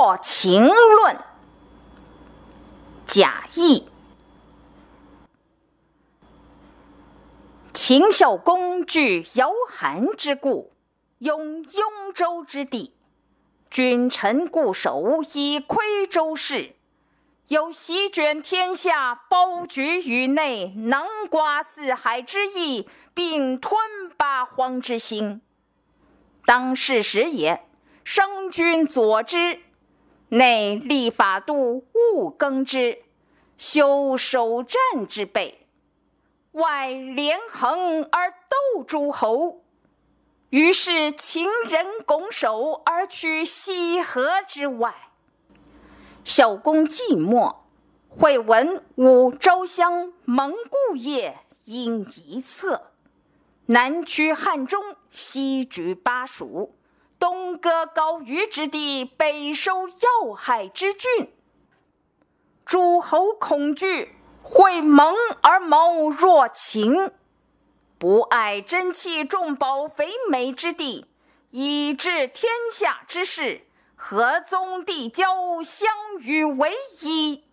若秦论》贾谊。秦孝公据姚韩之故，拥雍州之地，君臣固守以窥周室，有席卷天下、包举宇内、囊括四海之意，并吞八荒之心。当世时也，商君佐之，内立法度，务耕之，修守战之备。外连横而斗诸侯，于是秦人拱手而取西河之外。孝公寂寞，会闻武昭襄蒙故业，因一策，南取汉中，西举巴蜀，东割高于之地，北收要害之郡。诸侯恐惧。会盟而谋若秦，不爱珍器重宝肥美之地，以治天下之事，合宗地交，相与为一。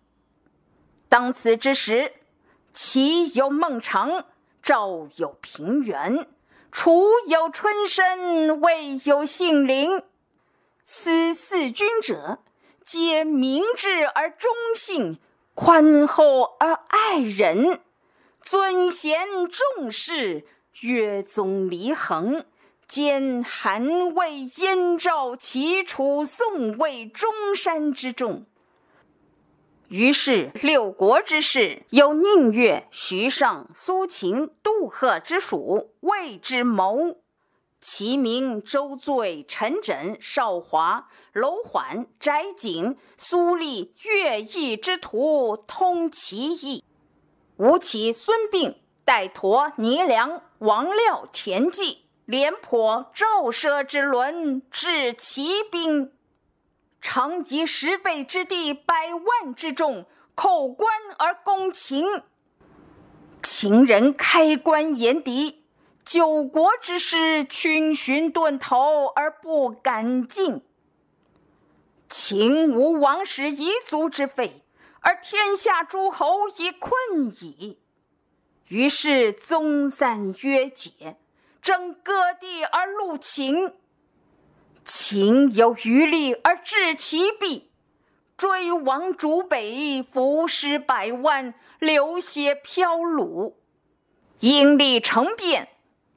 当此之时，齐有孟尝，赵有平原，楚有春申，魏有信陵。此四君者，皆明智而忠信。宽厚而爱人，尊贤重士，约宗离衡，兼韩魏燕赵齐楚宋魏中山之众。于是六国之士，有宁越、徐尚、苏秦、杜赫之属，谓之谋。其名周醉、陈轸、邵华、楼缓、翟景、苏厉、乐毅之徒，通其意。吴起、孙膑、戴佗、倪良、王廖、田忌、廉颇、赵奢之伦，治其兵，常以十倍之地，百万之众，叩关而攻秦。秦人开关言敌。九国之师，群寻遁逃而不敢进。秦无王室遗族之废，而天下诸侯已困矣。于是宗散约解，争割地而戮秦。秦有余力而制其弊，追亡逐北，伏尸百万，流血飘橹，因利成变。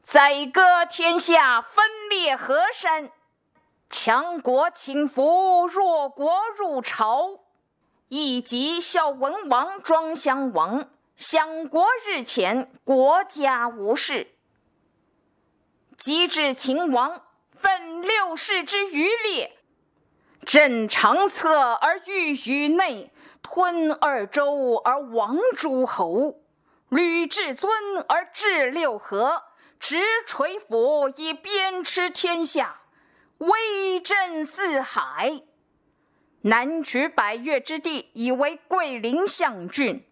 宰割天下，分裂河山，强国请服，弱国入朝。以及孝文王、庄襄王，享国日前，国家无事。及至秦王，分六世之余烈，振长策而御宇内，吞二州而亡诸侯，履至尊而治六合。执垂斧以鞭笞天下，威震四海。南取百越之地，以为桂林象郡。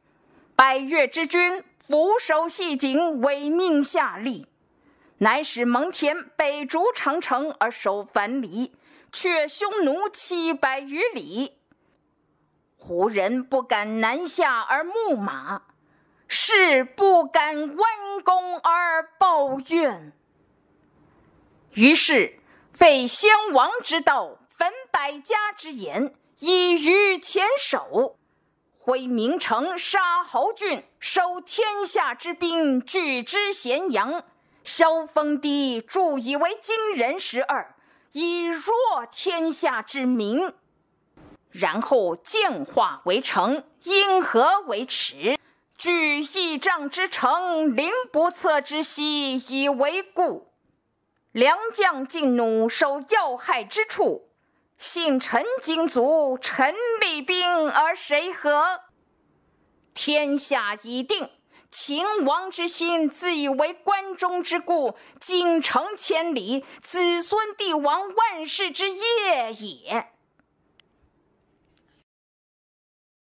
百越之君俯首系颈，违命下吏，乃使蒙恬北逐长城而守樊篱，却匈奴七百余里。胡人不敢南下而牧马。士不敢弯弓而抱怨，于是废先王之道，焚百家之言，以愚前首，挥名城，杀侯郡，收天下之兵，拒之咸阳，萧封地，铸以为荆人十二，以弱天下之民。然后建化为城，因河为池。据义仗之城，凌不测之溪，以为固。良将劲弩守要害之处，信臣精卒，臣立兵，而谁何？天下已定，秦王之心，自以为关中之固，京城千里，子孙帝王万世之业也。